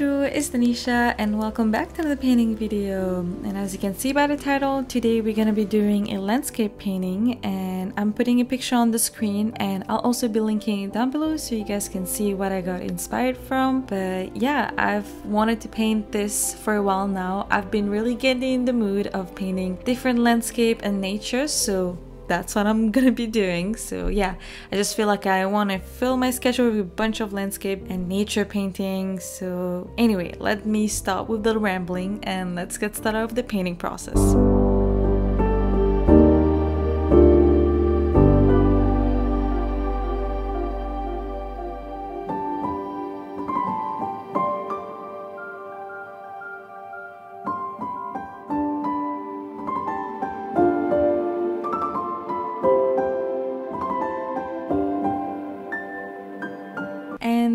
Dhanisha and welcome back to the painting video. And as you can see by the title today we're gonna be doing a landscape painting and I'm putting a picture on the screen and I'll also be linking it down below so you guys can see what I got inspired from. But yeah I've wanted to paint this for a while now. I've been really getting in the mood of painting different landscape and nature so that's what I'm gonna be doing. So yeah, I just feel like I want to fill my schedule with a bunch of landscape and nature paintings. So anyway, let me stop with the rambling and let's get started with the painting process.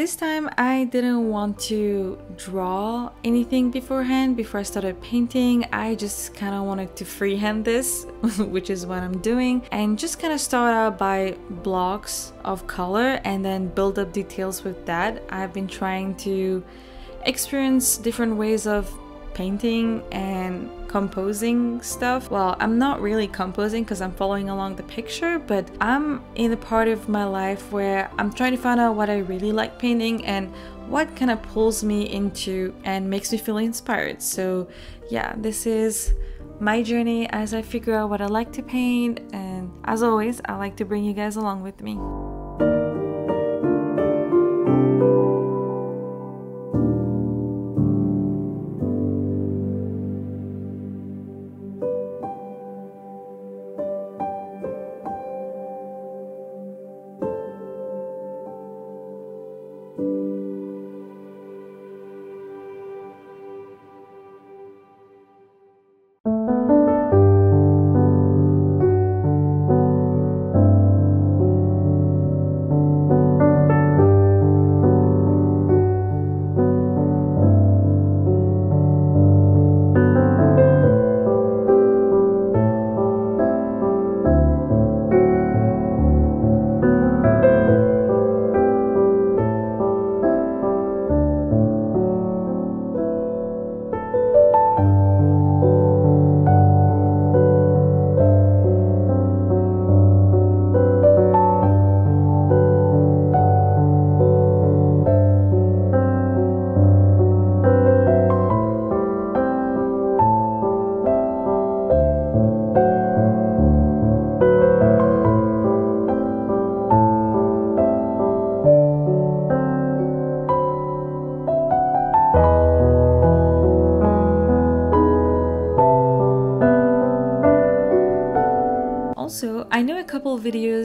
This time I didn't want to draw anything beforehand before I started painting. I just kind of wanted to freehand this, which is what I'm doing, and just kind of start out by blocks of color and then build up details with that. I've been trying to experience different ways of painting and composing stuff. Well, I'm not really composing because I'm following along the picture, but I'm in a part of my life where I'm trying to find out what I really like painting and what kind of pulls me into and makes me feel inspired. So, yeah, this is my journey as I figure out what I like to paint, and as always, I like to bring you guys along with me.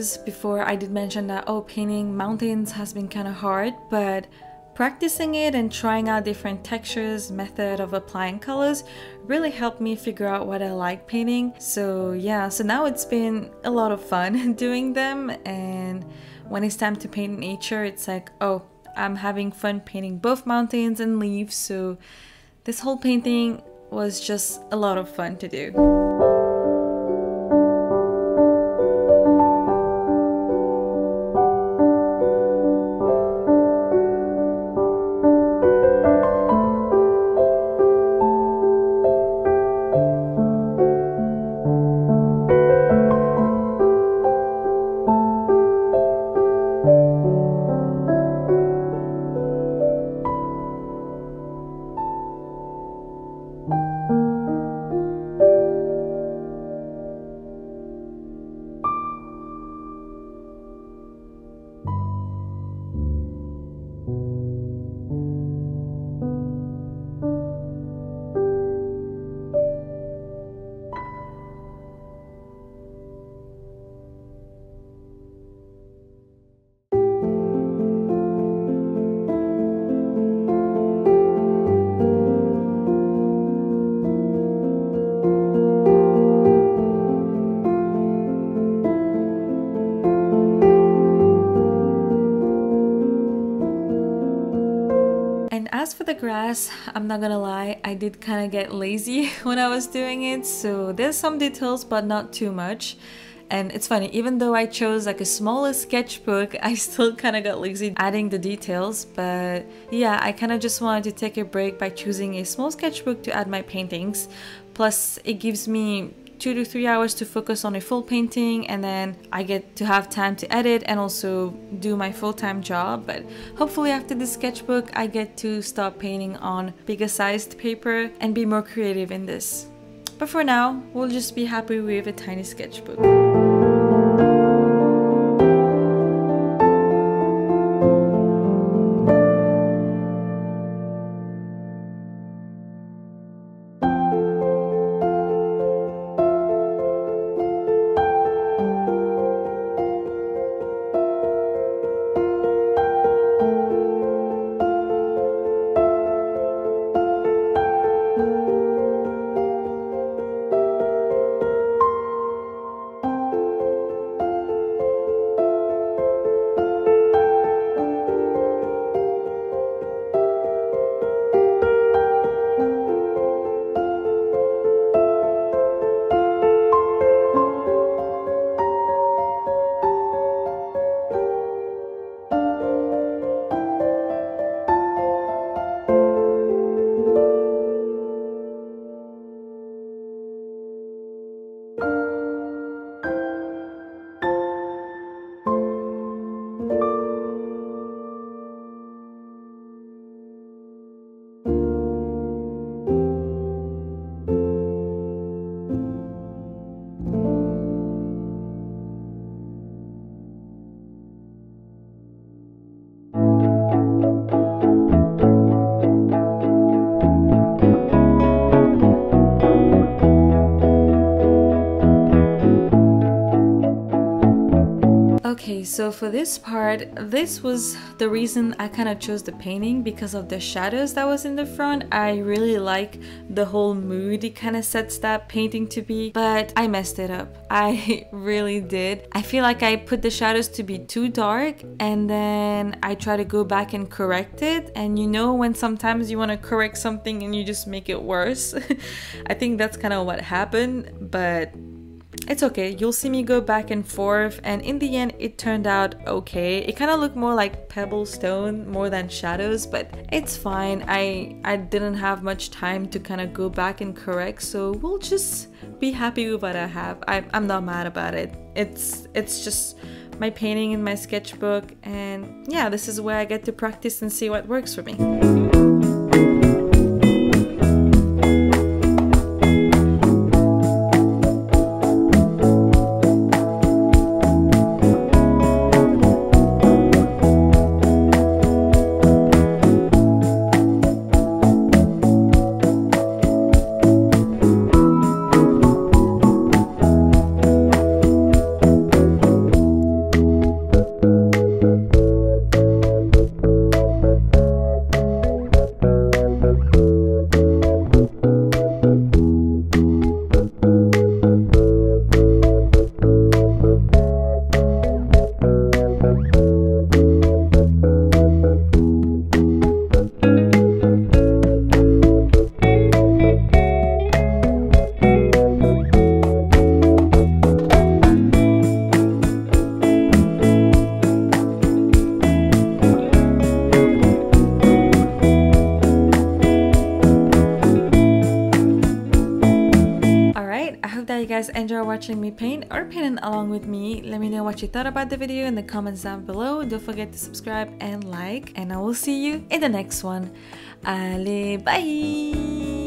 Videos before I did mention that oh, painting mountains has been kind of hard, but practicing it and trying out different textures, method of applying colors really helped me figure out what I like painting. So yeah, so now it's been a lot of fun doing them and when it's time to paint nature, it's like, oh, I'm having fun painting both mountains and leaves. So this whole painting was just a lot of fun to do. The grass, I'm not gonna lie, I did kind of get lazy when I was doing it, so there's some details but not too much. And it's funny, even though I chose like a smaller sketchbook, I still kind of got lazy adding the details. But yeah, I kind of just wanted to take a break by choosing a small sketchbook to add my paintings. Plus, it gives me two to three hours to focus on a full painting and then I get to have time to edit and also do my full-time job but hopefully after this sketchbook I get to stop painting on bigger sized paper and be more creative in this. But for now, we'll just be happy with a tiny sketchbook. So for this part, this was the reason I kind of chose the painting because of the shadows that was in the front. I really like the whole mood it kind of sets that painting to be, but I messed it up. I really did. I feel like I put the shadows to be too dark and then I try to go back and correct it. And you know when sometimes you want to correct something and you just make it worse? I think that's kind of what happened, but it's okay, you'll see me go back and forth and in the end it turned out okay. It kind of looked more like pebble stone more than shadows but it's fine. I, I didn't have much time to kind of go back and correct so we'll just be happy with what I have. I, I'm not mad about it. It's, it's just my painting in my sketchbook and yeah this is where I get to practice and see what works for me. Guys enjoy watching me paint or painting along with me. Let me know what you thought about the video in the comments down below. Don't forget to subscribe and like and I will see you in the next one. Allez, bye!